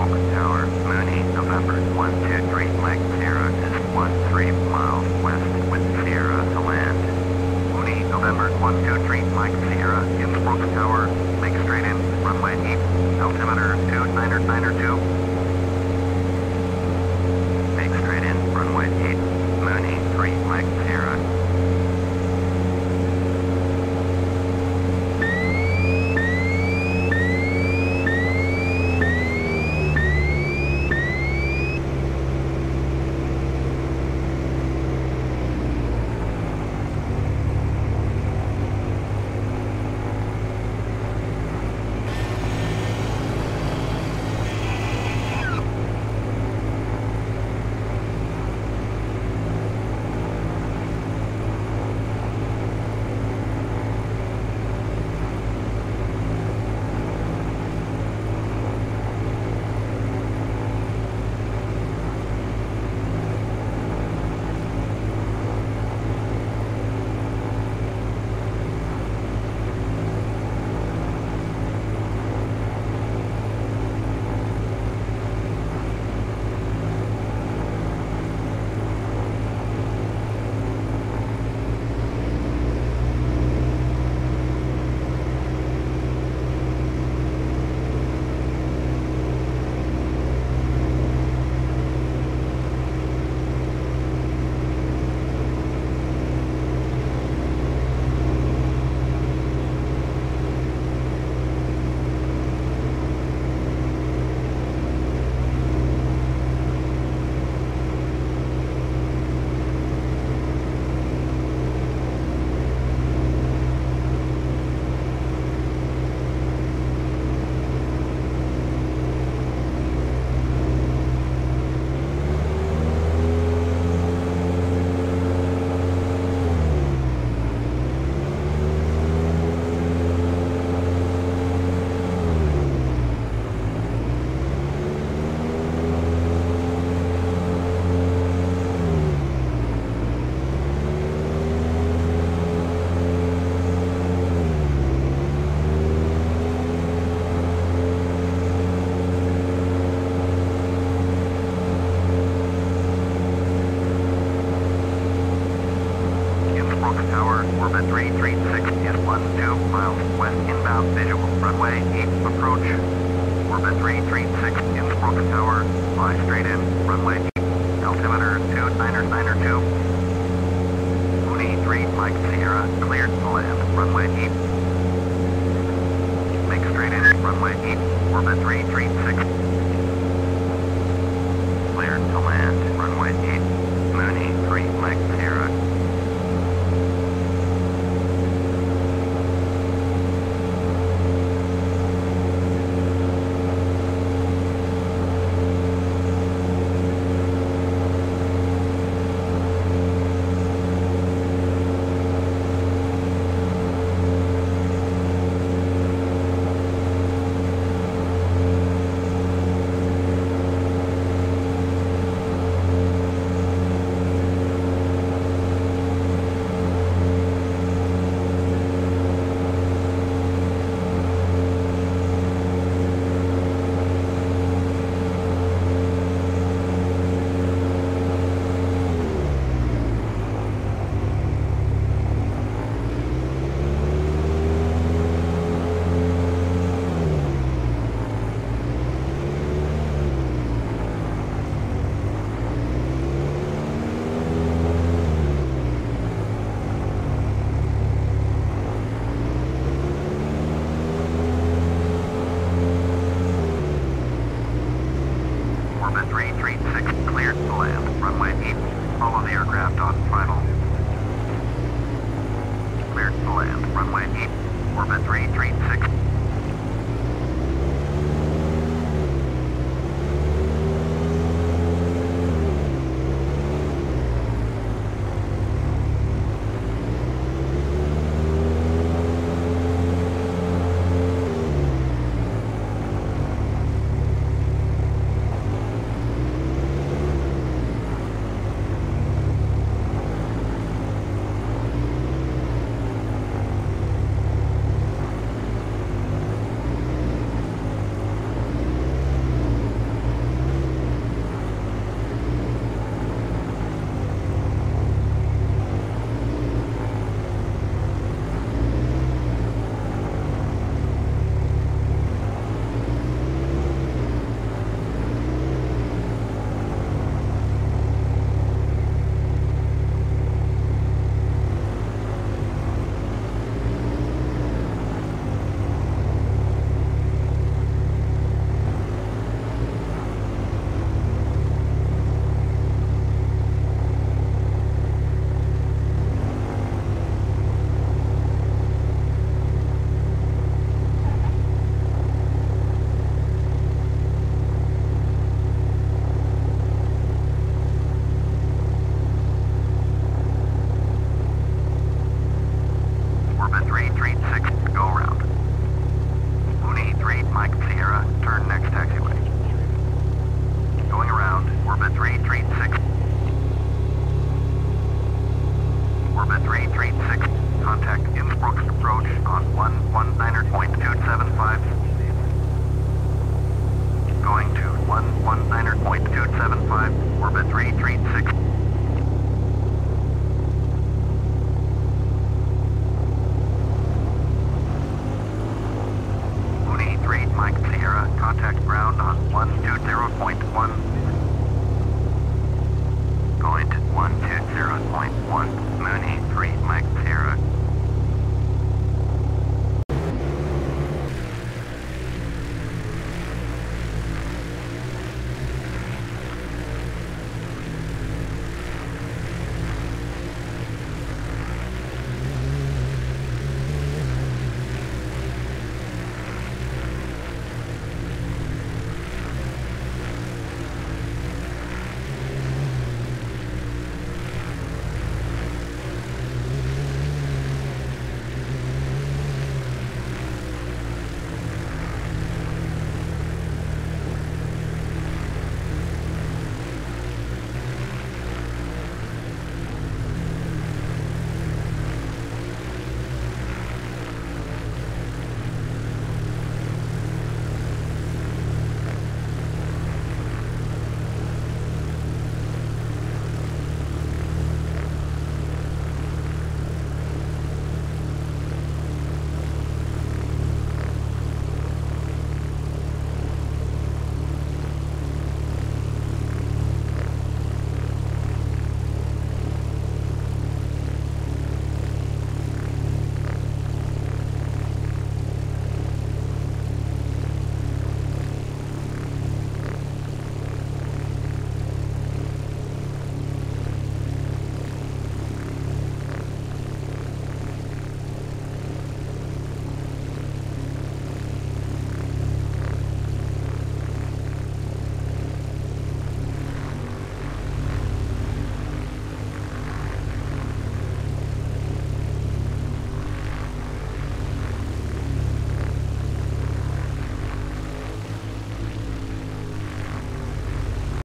Golden Tower, Mooney, November 123, Lake Sierra is 13 miles west with Sierra to land. Mooney, November 123, Lake Sierra. orbit 333.